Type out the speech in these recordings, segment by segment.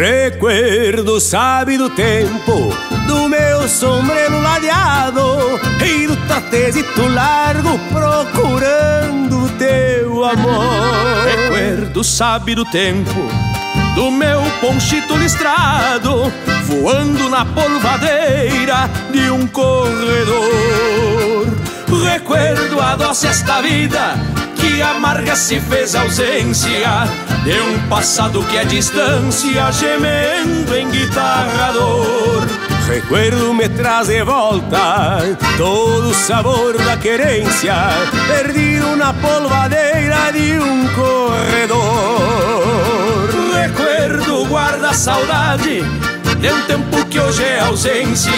Recuerdo sabe do tempo do meu sombreiro ladeado e do trapezito largo procurando teu amor. Recuerdo sabe do tempo do meu ponchito listrado voando na polvadeira de um corredor. Recuerdo a doce esta vida amarga se fez ausência de um passado que é distância gemendo em guitarrador. Recuerdo me traz de volta todo o sabor da querência, perdido na polvadeira de um corredor. Recuerdo guarda saudade de um tempo que hoje é ausência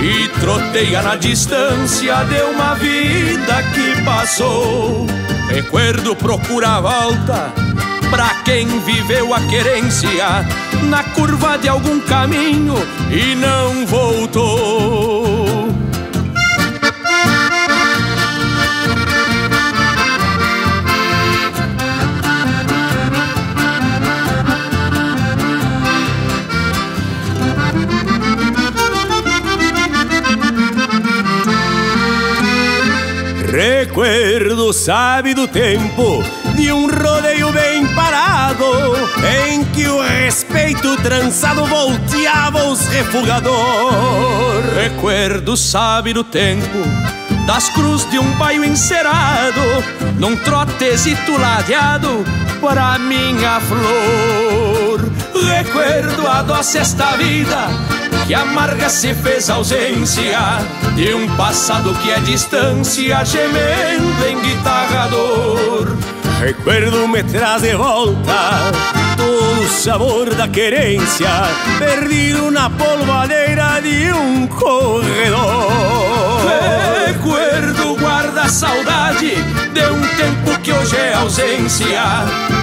e troteia na distância de uma vida que passou. Recuerdo procura a volta pra quem viveu a querência na curva de algum caminho e não voltou. Recuerdo sabe do tempo de um rodeio bem parado Em que o respeito trançado volteava os refugador. Recuerdo sabe do tempo das cruz de um baio encerado Num trotezito ladeado para minha flor. Recuerdo a doce esta vida que amarga se fez ausência de um passado que é distância gemendo em guitarrador. Recuerdo me traz de volta todo o sabor da querência, perdido na polvadeira de um corredor. Recuerdo guarda saudade que hoje é ausência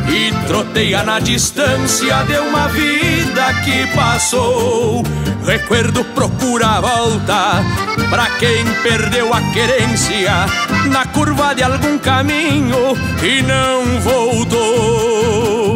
e troteia na distância de uma vida que passou. Recuerdo procura a volta pra quem perdeu a querência na curva de algum caminho e não voltou.